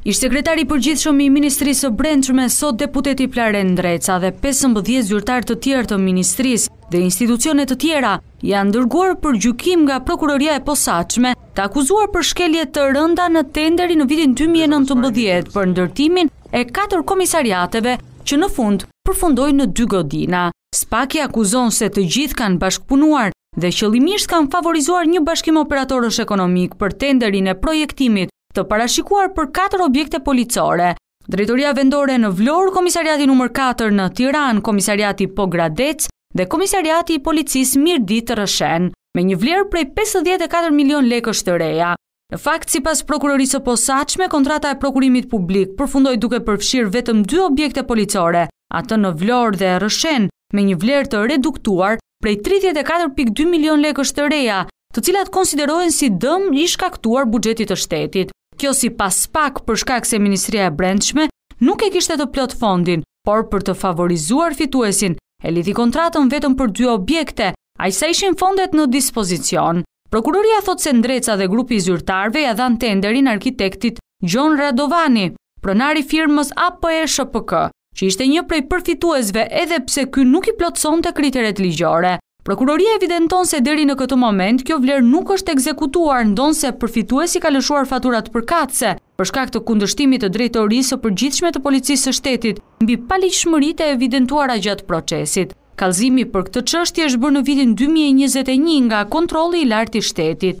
Ish-sekretari i përgjithshëm i Ministrisë së Brendshme, sot deputeti Plarent Ndreca dhe 15 zyrtarë të tjerë të Ministrisë dhe institucione të tjera janë dërguar për gjykim nga prokuroria e posaçme të akuzuar për shkelje të rënda në tenderin e vitit 2019 për ndërtimin e 4 komisariateve që në fund përfundoi në 2 godina. SPAK-u akuzon se të gjithë kanë bashkëpunuar dhe qëllimisht kanë favorizuar një bashkim operatorësh ekonomikë për tenderin e projektimit të parashikuar për katër objekte policore, Drejtoria Vendore në Vlorë, Komisariati numër katër në Tiranë, Komisariati Pogradec dhe Komisariati i Policisë Mirditë-Rrëshen, me një vlerë prej pesëdhjetë e katër milionë lekësh të reja. Në fakt, sipas Prokurorisë së Posaçme, kontrata e prokurimit publik përfundoi duke përfshirë vetëm dy objekte policore, atë në Vlorë dhe Rrëshen, me një vlerë të reduktuar prej 34.2 milion lekësh të reja, të cilat konsiderohen si dëm i shkaktuar buxhetit të shtetit. Kjo sipas SPAK për shkak se Ministria e Brendshme nuk e kishte të plotë fondin, por për të favorizuar fituesin, e lidhi kontratën vetëm për dy objekte, aq sa ishin fondet në dispozicion. Prokuroria thotë se Ndreca dhe grupi i zyrtarëve ia dhanë tenderin arkitektit Gjon Radovani, pronar i firmës APE-SHPK, që ishte një prej përfituesve edhe pse ky nuk i plotësonte kriteret ligjore. Prokuroria evidenton se deri në këtë moment kjo vlerë nuk është ekzekutuar, ndonëse përfituesi ka lëshuar faturat përkatëse, për shkak të kundërshtimit të Drejtorisë së Përgjithshme të Policisë së Shtetit mbi paligjshmëritë e evidentuara gjatë procesit. Kallëzimi për këtë çështje është bërë në vitin dy mijë e njëzet e një nga Kontrolli i Lartë i Shtetit.